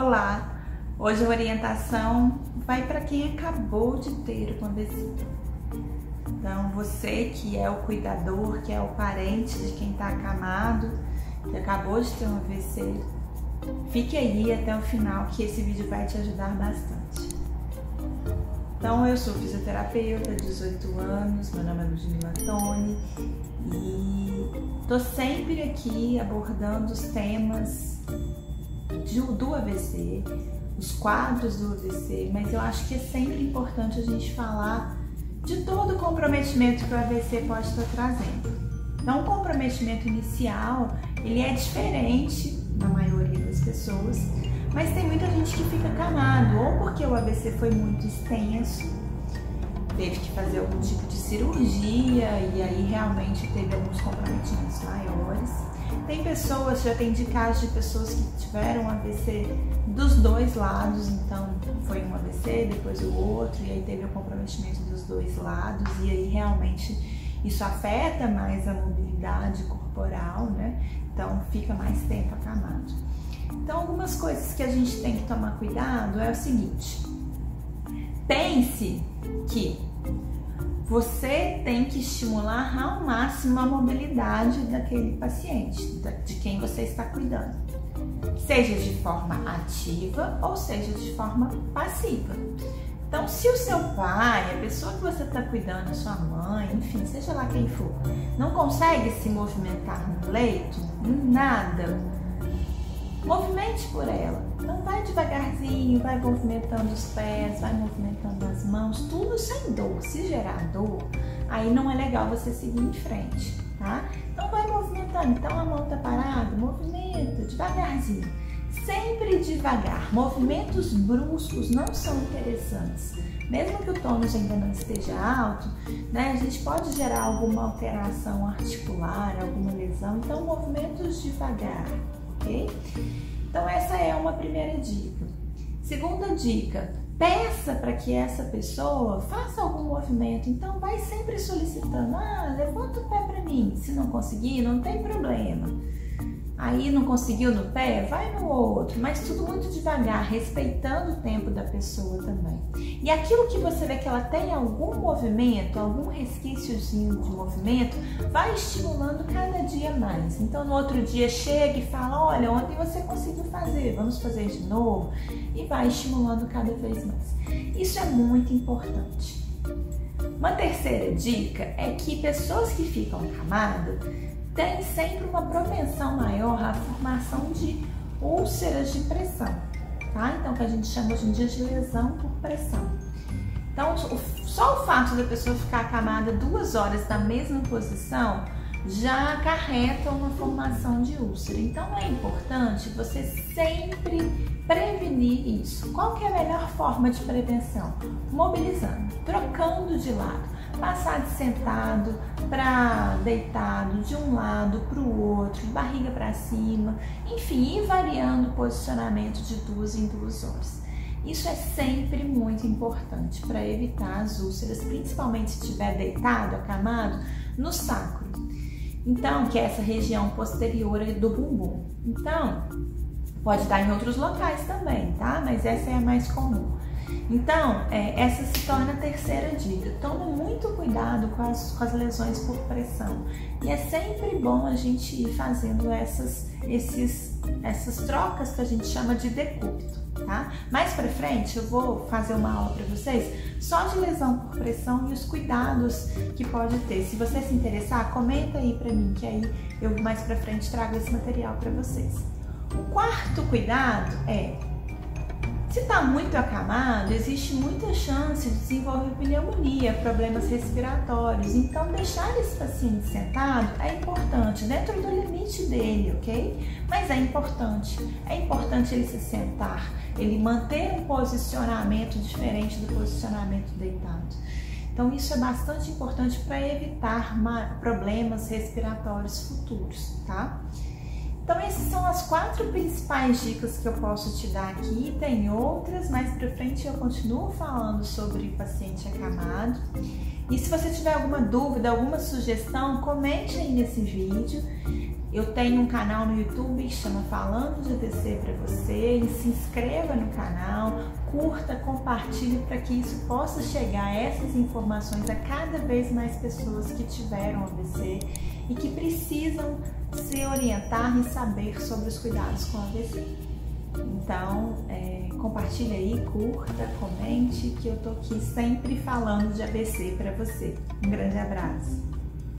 Olá! Hoje a orientação vai para quem acabou de ter um AVC. Então, você que é o cuidador, que é o parente de quem está acamado, que acabou de ter um AVC, fique aí até o final que esse vídeo vai te ajudar bastante. Então, eu sou fisioterapeuta, 18 anos, meu nome é Ludmila Toni e tô sempre aqui abordando os temas do AVC, os quadros do AVC, mas eu acho que é sempre importante a gente falar de todo o comprometimento que o AVC pode estar trazendo. Então, o comprometimento inicial, ele é diferente na maioria das pessoas, mas tem muita gente que fica camado, ou porque o AVC foi muito extenso, teve que fazer algum tipo de cirurgia e aí realmente teve alguns comprometimentos maiores. Tem pessoas, já tem de casos de pessoas que tiveram AVC dos dois lados, então foi um AVC, depois o outro, e aí teve o comprometimento dos dois lados, e aí realmente isso afeta mais a mobilidade corporal, né? Então fica mais tempo acamado. Então, algumas coisas que a gente tem que tomar cuidado é o seguinte: pense que você tem que estimular ao máximo a mobilidade daquele paciente, de quem você está cuidando, seja de forma ativa ou seja de forma passiva. Então, se o seu pai, a pessoa que você está cuidando, a sua mãe, enfim, seja lá quem for, não consegue se movimentar no leito, nada, movimente por ela. Então vai devagarzinho, vai movimentando os pés, vai movimentando as mãos, tudo sem dor. Se gerar dor, aí não é legal você seguir em frente, tá? Então vai movimentando. Então a mão tá parada, movimenta devagarzinho. Sempre devagar. Movimentos bruscos não são interessantes. Mesmo que o tônus ainda não esteja alto, né, a gente pode gerar alguma alteração articular, alguma lesão. Então, movimentos devagar, Então, essa é uma primeira dica. Segunda dica, peça para que essa pessoa faça algum movimento. Então, vai sempre solicitando: ah, levanta o pé para mim. Se não conseguir, não tem problema. Aí não conseguiu no pé, vai no outro, mas tudo muito devagar, respeitando o tempo da pessoa também. E aquilo que você vê que ela tem algum movimento, algum resquíciozinho de movimento, vai estimulando cada dia mais. Então no outro dia chega e fala: Olha, ontem você conseguiu fazer, vamos fazer de novo, e vai estimulando cada vez mais. Isso é muito importante. Uma terceira dica é que pessoas que ficam acamadas tem sempre uma propensão maior à formação de úlceras de pressão, tá? Então, que a gente chama hoje em dia de lesão por pressão. Então, só o fato da pessoa ficar acamada duas horas na mesma posição já acarreta uma formação de úlcera. Então, é importante você sempre prevenir isso. Qual que é a melhor forma de prevenção? Mobilizando, trocando de lado passar de sentado para deitado, de um lado para o outro, barriga para cima, enfim, ir variando o posicionamento de duas em duas horas. Isso é sempre muito importante para evitar as úlceras, principalmente se estiver deitado, acamado, no sacro. Então, que é essa região posterior do bumbum. Então, pode estar em outros locais também, tá? Mas essa é a mais comum. Então, é, essa se torna a terceira dica. Tome muito cuidado com as, com as lesões por pressão. E é sempre bom a gente ir fazendo essas, esses, essas trocas que a gente chama de decúbito, tá? Mais pra frente eu vou fazer uma aula para vocês só de lesão por pressão e os cuidados que pode ter. Se você se interessar, comenta aí para mim que aí eu mais pra frente trago esse material para vocês. O quarto cuidado é se está muito acamado, existe muita chance de desenvolver pneumonia, problemas respiratórios. Então, deixar esse paciente sentado é importante, dentro do limite dele, ok? Mas é importante. É importante ele se sentar, ele manter um posicionamento diferente do posicionamento deitado. Então, isso é bastante importante para evitar problemas respiratórios futuros, tá? Então, essas são as quatro principais dicas que eu posso te dar aqui. Tem outras, mais para frente eu continuo falando sobre paciente acamado. E se você tiver alguma dúvida, alguma sugestão, comente aí nesse vídeo. Eu tenho um canal no YouTube que chama Falando de AVC para você. E se inscreva no canal, curta, compartilhe para que isso possa chegar essas informações a cada vez mais pessoas que tiveram AVC e que precisam se orientar e saber sobre os cuidados com AVC. Então, é, compartilhe aí, curta, comente, que eu tô aqui sempre falando de ABC para você. Um grande abraço.